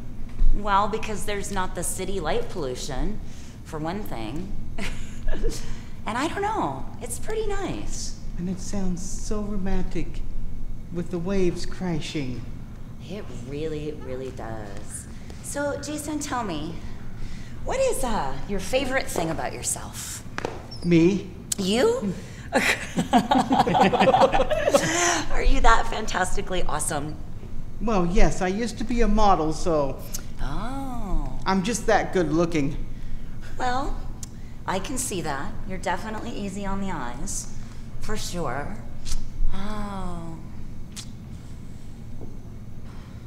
Well, because there's not the city light pollution, for one thing. and I don't know, it's pretty nice. And it sounds so romantic with the waves crashing. It really, really does. So, Jason, tell me, what is uh, your favorite thing about yourself? Me? You? Are you that fantastically awesome? Well, yes, I used to be a model, so Oh. I'm just that good looking. Well, I can see that. You're definitely easy on the eyes. For sure. Oh.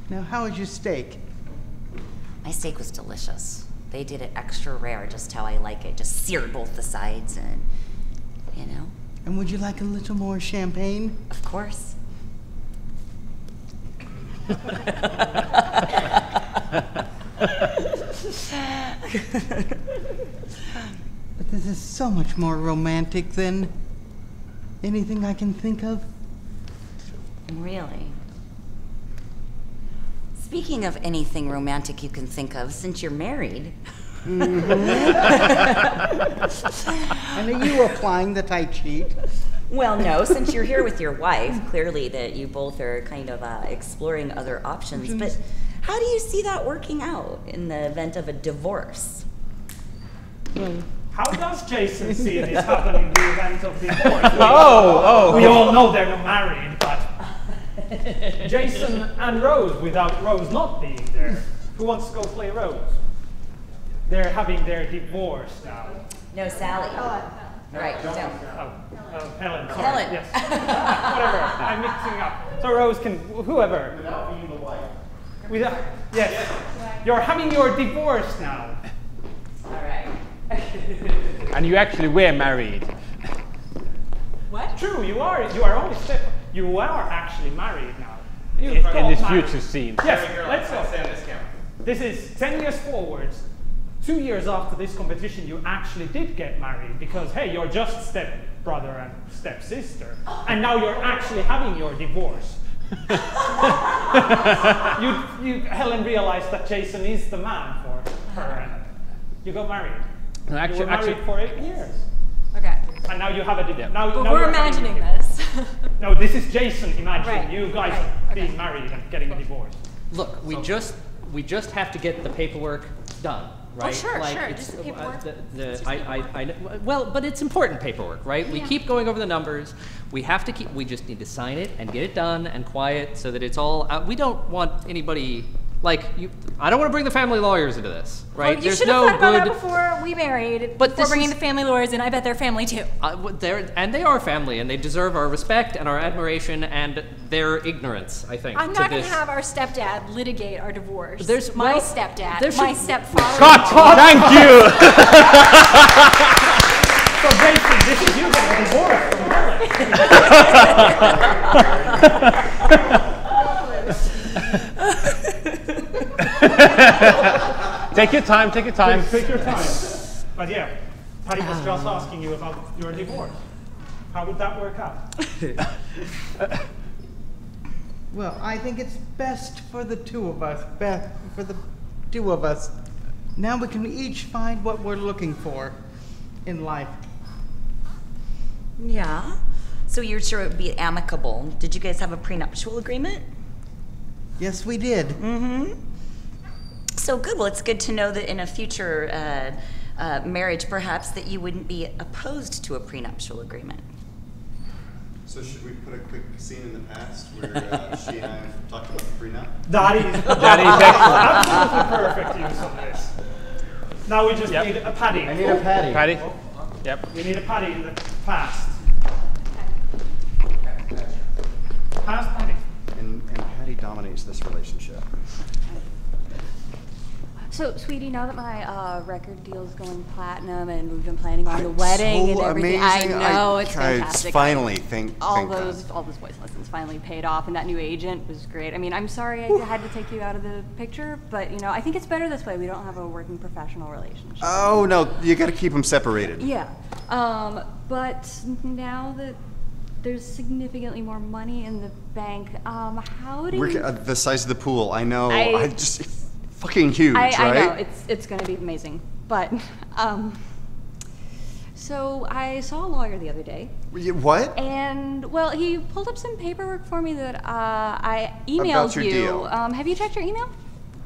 Now, how is your steak? My steak was delicious. They did it extra rare, just how I like it. Just seared both the sides and, you know, And would you like a little more champagne? of course. But this is so much more romantic than anything I can think of. Really? Speaking of anything romantic you can think of, since you're married, And are you applying that I cheat? well, no, since you're here with your wife, clearly that you both are kind of uh, exploring other options. But how do you see that working out in the event of a divorce? How does Jason see this happening in the event of divorce? Oh, oh. We all know they're not married, but Jason and Rose, without Rose not being there, who wants to go play Rose? They're having their divorce now. No, Sally. Right, don't. Oh, oh, Helen. Sorry. Helen. Yes. Whatever. I'm mixing up. So Rose can, whoever. Without being the wife. Without, yes. You're having your divorce now. All right. And you actually were married. What? True, you are. You are only step. You are actually married now. You In, got in this married. future scene. Yes, let's go. This camera. This is 10 years forwards. Two years after this competition, you actually did get married because, hey, you're just step brother and step sister. And now you're actually having your divorce. you, you, Helen realized that Jason is the man for her, and you got married. No, actually- you were married actually- for eight years. Okay. And now you have a divorce. Now, But now we're you're imagining this. No, this is Jason imagining Right, you guys right, being married and getting a divorce. Look, we just we just have to get the paperwork done, right? Oh, sure, like sure, it's, just uh, paperwork. the, the, It's just I, I, I, well, but it's important paperwork, right? We keep going over the numbers. We have to keep. We just need to sign it and get it done and quiet so that it's all. Out. We don't want anybody like you. I don't want to bring the family lawyers into this, right? Well, you There's should have no thought about good. that before we married. But before this bringing is- the family lawyers in, I bet they're family too. Uh, they're, and they are family, and they deserve our respect and our admiration and their ignorance. I think. I'm not going to have our stepdad litigate our divorce. There's- my well, stepdad, there my should- stepfather. Cut! Thank you! So basically, this is you getting a divorce from Helen. take your time, take your time. Take, take your time. But yeah, Patty was just asking you about your divorce. How would that work out? Well, I think it's best for the two of us. Best for the two of us. Now we can each find what we're looking for in life. Yeah. So you're sure it would be amicable. Did you guys have a prenuptial agreement? Yes, we did. Mm-hmm. So good. Well, it's good to know that in a future uh, uh, marriage, perhaps, that you wouldn't be opposed to a prenuptial agreement. So should we put a quick scene in the past where uh, she and I talked about the prenup? That is, That is excellent. absolutely perfect use of this. Now we just Yep. need a paddy. I need a paddy. Patty? Yep. We need a paddy in the past. Past paddy. And, and Patty dominates this relationship. So, sweetie, now that my uh, record deal's going platinum and we've been planning on the I'm wedding so and everything, amazing. I know I- it's God, it's fantastic. finally, thank- all thank those God. all those voice lessons finally paid off, and that new agent was great. I mean, I'm sorry I had to take you out of the picture, but you know, I think it's better this way. We don't have a working professional relationship. Oh, no, you gotta keep them separated. Yeah. Um, but now that there's significantly more money in the bank, um, how do We're, you? uh, the size of the pool, I know. I- I, just, it's fucking huge, I, right? I know it's it's going to be amazing, but um, so I saw a lawyer the other day, What? and well, he pulled up some paperwork for me that uh, I emailed About your you. deal. Um, have you checked your email?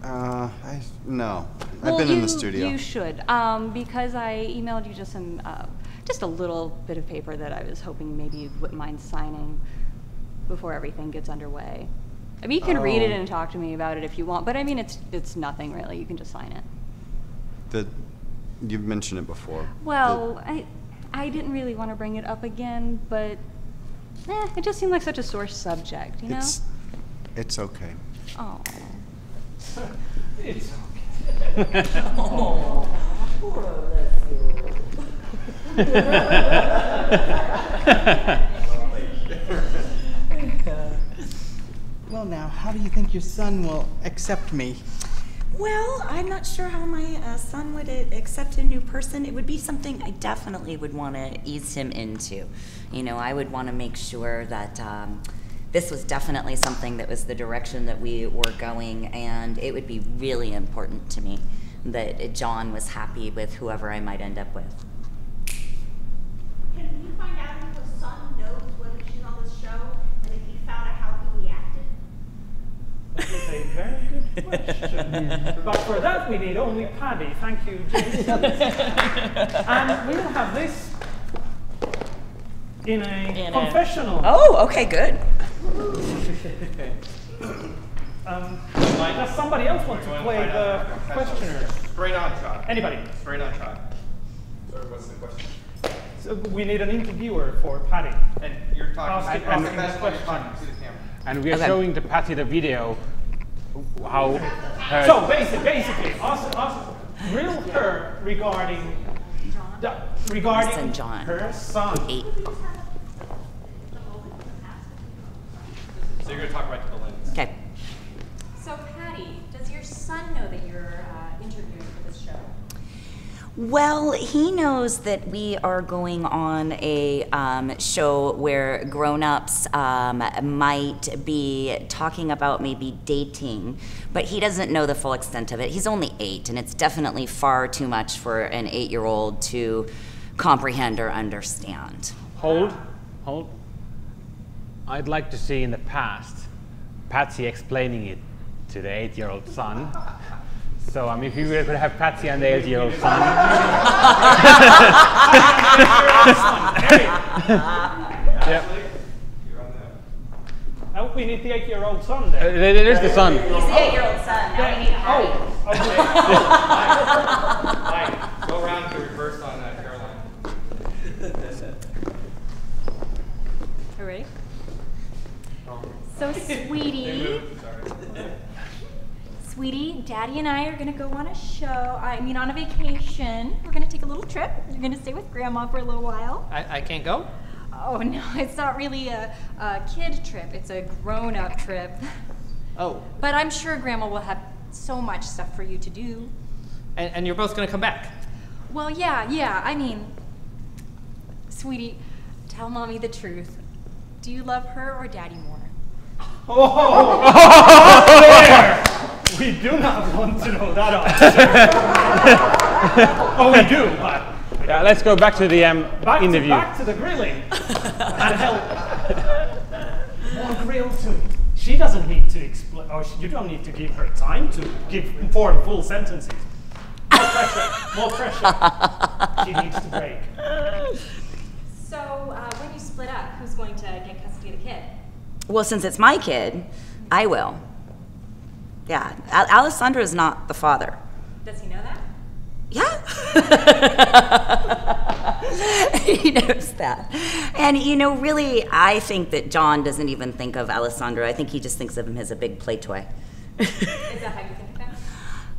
Uh, I, no. Well, I've been in you- the studio. You should, um, because I emailed you just some, uh, just a little bit of paper that I was hoping maybe you wouldn't mind signing before everything gets underway. I mean, you can read it Oh. and talk to me about it if you want, but I mean, it's it's nothing really. You can just sign it. The, you've mentioned it before. Well, I I didn't really want to bring it up again, but eh, it just seemed like such a sore subject, you know? It's, it's okay. Oh. It's Well, now, how do you think your son will accept me? Well, I'm not sure how my uh, son would uh, accept a new person. It would be something I definitely would want to ease him into. You know, I would want to make sure that um, this was definitely something that was the direction that we were going, and it would be really important to me that John was happy with whoever I might end up with. Can we find out if her son knows whether she's on this show and if he found out how he reacted? That is a very good question. but for that, we need only Patty. Thank you, Jason. and we'll have this in a In a- confessional. Oh, okay, good. Um, does somebody else want to play the questioner? Straight on shot. Anybody? Straight on shot. Sorry, what's the question? So we need an interviewer for Patty. And you're talking, Asking- and, asking that's this why you're question. Talking to the camera. And we are Okay. showing to Patty the video how her So basically, basically, ask, ask, grill her regarding the, regarding John. her son. Eight. So you're gonna talk right to the lens. Okay. So, Patty, does your son know that you're uh, interviewing for this show? Well, he knows that we are going on a um, show where grown-ups um, might be talking about maybe dating, but he doesn't know the full extent of it. He's only eight, and it's definitely far too much for an eight-year-old to comprehend or understand. hold, hold. I'd like to see in the past Patsy explaining it to the eight-year-old son. So, I mean, if you could have Patsy and the eight-year-old son. yep. Oh, we need the eight-year-old son Uh, there. there- there's the son. He's the eight-year-old son. Now we need Patty. Oh, okay. Mike, go around to reverse on uh, Caroline. Are you ready? So, sweetie, sweetie, Daddy and I are gonna go on a show. I mean, on a vacation. We're gonna take a little trip. You're gonna stay with Grandma for a little while. I, I can't go? Oh no, it's not really a, a kid trip. It's a grown-up trip. Oh, But I'm sure Grandma will have so much stuff for you to do. and, and you're both gonna come back? Well, yeah, yeah. I mean, sweetie, tell mommy the truth. Do you love her or Daddy more? Oh, there! We do not want to know that answer. oh, we do, but Yeah, let's go back to the um, back interview. to back to the grilling and help. More grill too. She doesn't need to explain. Oh, she- you don't need to give her time to give form full sentences. More pressure. More pressure. She needs to break. So, uh, when you split up, who's going to get custody of the kid? Well, since it's my kid, I will. Yeah, Al- Alessandro is not the father. Does he know that? Yeah. he knows that. And, you know, really, I think that John doesn't even think of Alessandro. I think he just thinks of him as a big play toy. Is that how you think of him?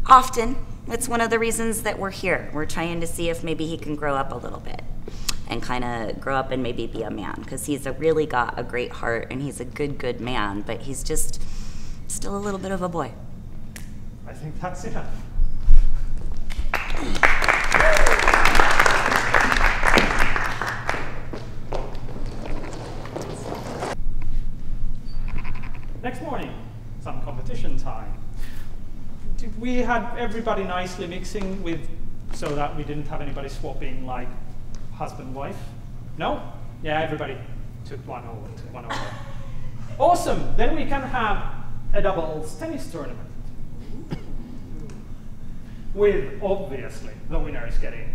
Often. It's one of the reasons that we're here. We're trying to see if maybe he can grow up a little bit and kind of grow up and maybe be a man because he's a really got a great heart and he's a good, good man, but he's just still a little bit of a boy. I think that's enough. Next morning, some competition time. We had everybody nicely mixing with so that we didn't have anybody swapping like husband wife? No? Yeah, everybody took one over, took one over. awesome! Then we can have a doubles tennis tournament with obviously the winner is getting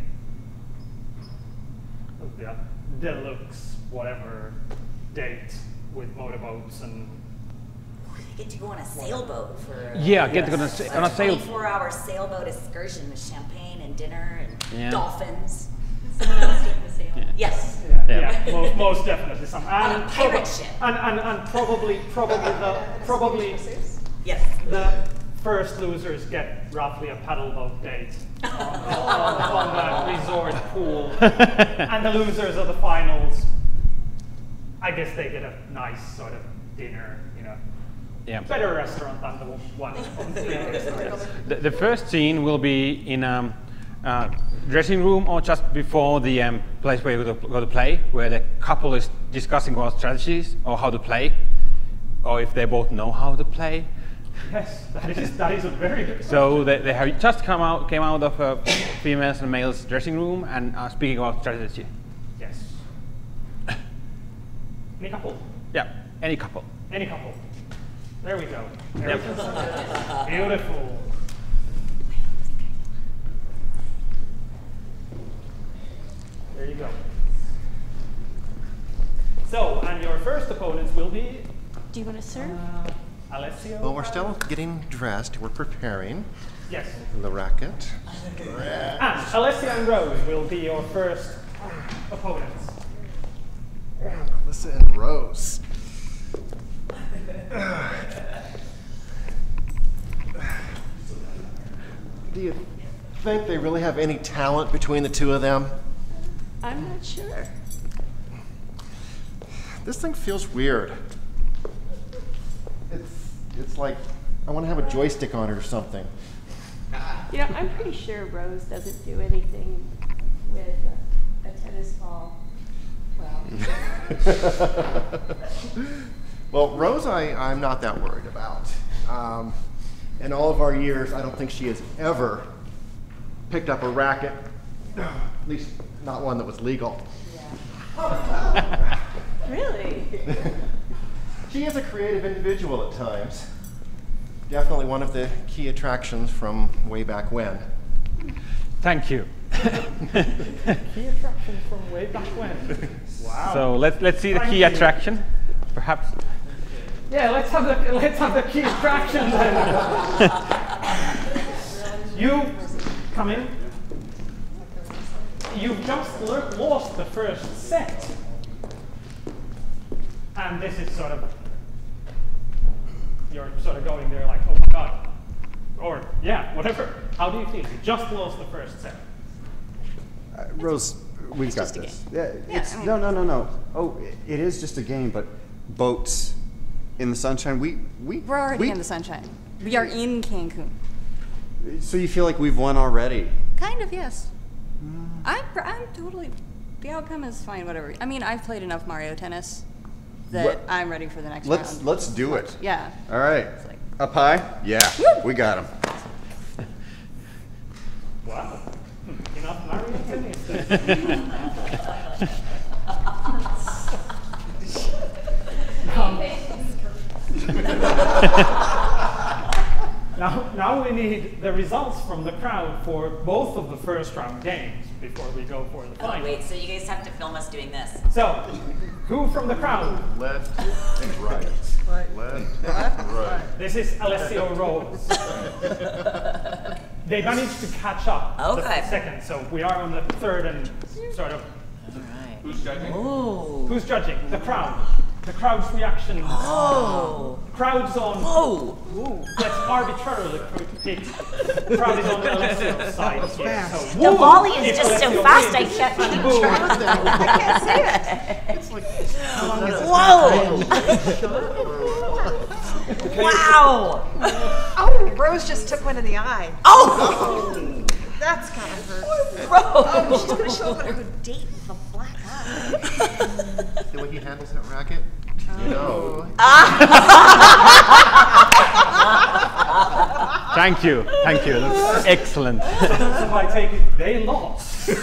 oh, the deluxe whatever date with motorboats and Get to go on a sailboat for Yeah, get to go on a sa- on a sail- 24 hour sailboat excursion with champagne and dinner and Yeah. dolphins. Someone else doing the sailing. Yes. yeah, Yeah. yeah, most, most definitely some On and a pirate proba- ship. and, and, and probably probably the probably Yes. the first losers get roughly a paddle boat date on, on, on the resort pool and the losers of the finals I guess they get a nice sort of dinner you know Yeah. better restaurant than the one on the previous night. The, the first scene will be in a uh, dressing room or just before the um, place where you go to, go to play, where the couple is discussing what strategies or how to play, or if they both know how to play. Yes, that is, that is a very good So they, they have just come out, came out of a females and males dressing room and are speaking about strategy. Yes. Any couple? Yeah, any couple. Any couple. There we go. There Yep. we go. Beautiful. There you go. So, and your first opponents will be Do you want to serve? uh, Alessio. Well, we're still getting dressed. We're preparing Yes. the racket. And Alessia and Rose will be your first opponents. Alyssa and Rose. Do you think they really have any talent between the two of them? I'm not sure. This thing feels weird. It's it's like I want to have a joystick on it or something. You know, I'm pretty sure Rose doesn't do anything with a, a tennis ball. Well, well, Rose, I, I'm not that worried about. Um, in all of our years, I don't think she has ever picked up a racket, at least not one that was legal. really? She is a creative individual at times. Definitely one of the key attractions from way back when. Thank you. Key attraction from way back when. Wow. So let's let's see the Thank key you. attraction, perhaps. Yeah, let's have the let's have the key attraction then. you come in. You've just lost the first set, and this is sort of you're sort of going there like, oh my god, or yeah, whatever. How do you feel? You just lost the first set. Uh, Rose, we've It's got just a this. game. Yeah, Yeah, it's, I mean- no, no, no, no. Oh, it is just a game, but boats in the sunshine. We we We're already we, in the sunshine. We are in Cancun. So you feel like we've won already? Kind of, yes. I'm, I'm totally. The outcome is fine, whatever. I mean, I've played enough Mario Tennis that Let- I'm ready for the next Let's round. let's do it. Yeah. All right. like- Up high. Yeah, we got him. Wow. Enough Mario tennis. then. Now, now we need the results from the crowd for both of the first round games before we go for the Oh, final. wait, so you guys have to film us doing this. So, who from the crowd? Left and right. right. Left and right. This is Alessio Rose. they managed to catch up the second, so we are on the third and sort of. All right. Who's judging? Ooh. Who's judging? The crowd. The crowd's reaction. Oh. Crowd's on. Whoa. Let's arbitrarily pick. The crowd is on Alessio's side. here, fast. so The volley is if just so Alessio fast I can't keep track. I can't see it. It's like Whoa! wow! Oh, Rose just took one in the eye. Oh! That's kind of hurt. Bro! Oh, she's gonna show up at her date with a black eye. The way he handles that racket, you know. Thank you, thank you. That's excellent. So I take it they lost. so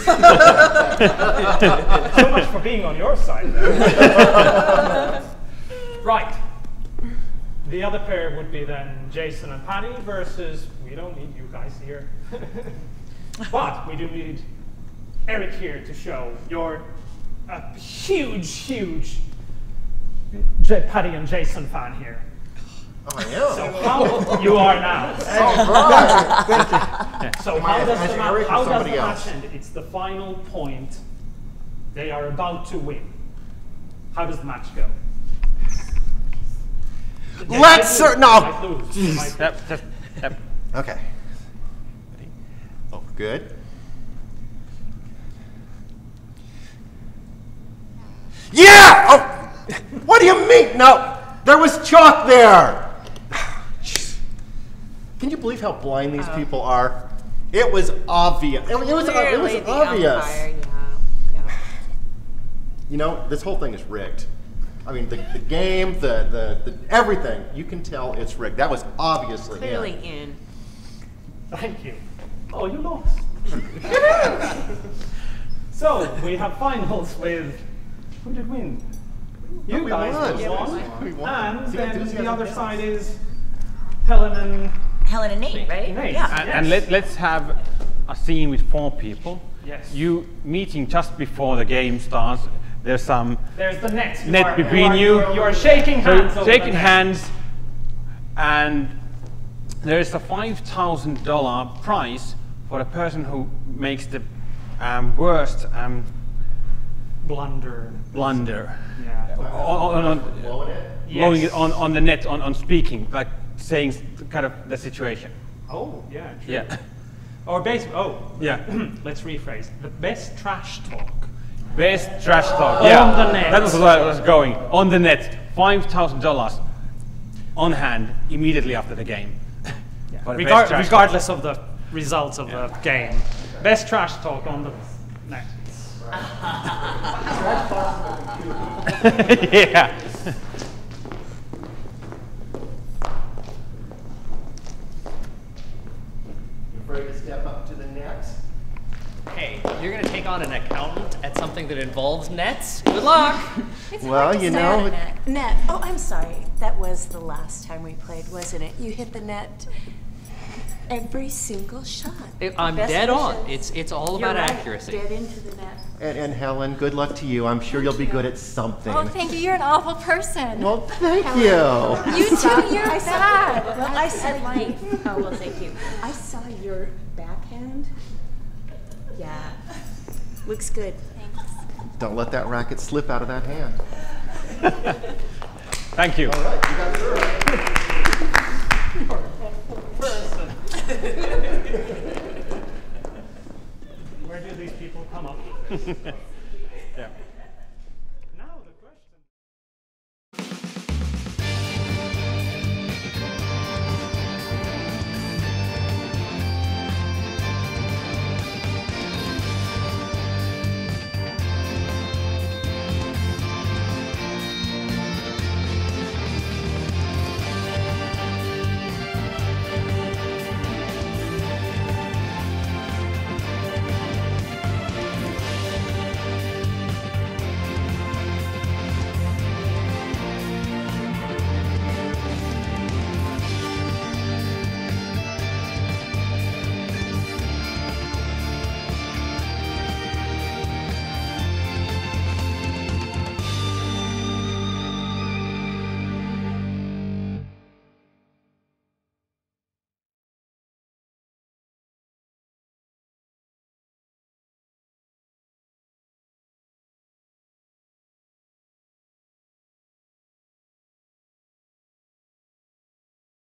much for being on your side. right. The other pair would be then Jason and Patty versus, we don't need you guys here. but we do need Eric here to show you're a huge, huge J- Patty and Jason fan here. Oh, I am. So how you are now. So Am I how does the, ma- how does the match end? It's the final point. They are about to win. How does the match go? They Let's might cer- lose, no. lose, Yep, yep. Okay. Ready? Oh, good. Yeah! Oh, what do you mean? No, there was chalk there. Can you believe how blind these oh. people are? It was obvious. It, it was, it was Clearly the obvious. umpire, yeah, yeah. You know, this whole thing is rigged. I mean, the, the game, the, the, the everything, you can tell it's rigged. That was obviously Clearly him. in. Thank you. Oh, you lost. so we have finals with who did win? You we guys won. Yeah, we won. won. We won. And See, then the other counts. side is Helen and Helen and Nate, right? Nate. Yeah. And, and let, let's have a scene with four people. Yes. You meeting just before the game starts. There's some There's the net. You net are- between are- you. You are shaking hands. So shaking hands, and there is a five thousand dollar prize for the person who makes the um, worst um, Blunder. blunder. Yeah. On, on, on, Blowing it? blowing it on, on the net, on, on speaking, like saying kind of the situation. Oh, yeah. True. Yeah. Or base. Oh. Yeah. Let's rephrase. The best trash talk. Best trash talk. On yeah. the net. That was where I was going. On the net, five thousand dollars on hand immediately after the game. For the best Regar- trash talk. regardless of the results of the game. Best trash talk on the net. Yeah. You afraid to step up to the net? Hey, you're gonna take on an accountant at something that involves nets? Good luck! It's Well, hard to you know, on a it- net. net. Oh, I'm sorry. That was the last time we played, wasn't it? You hit the net every single shot. I'm Best dead on. It's it's all You're about right. accuracy. Dead into the net. And, and Helen, good luck to you. I'm sure you'll be good at something. Oh, thank you. You're an awful person. Well, thank you. You too. You're I saw- bad. Well, I said life. Oh, well, thank you. I saw your backhand. Yeah. Looks good. Thanks. Don't let that racket slip out of that hand. Thank you. All right, you got through it. Where do these people come up?